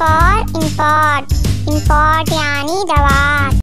for import import यानी दवा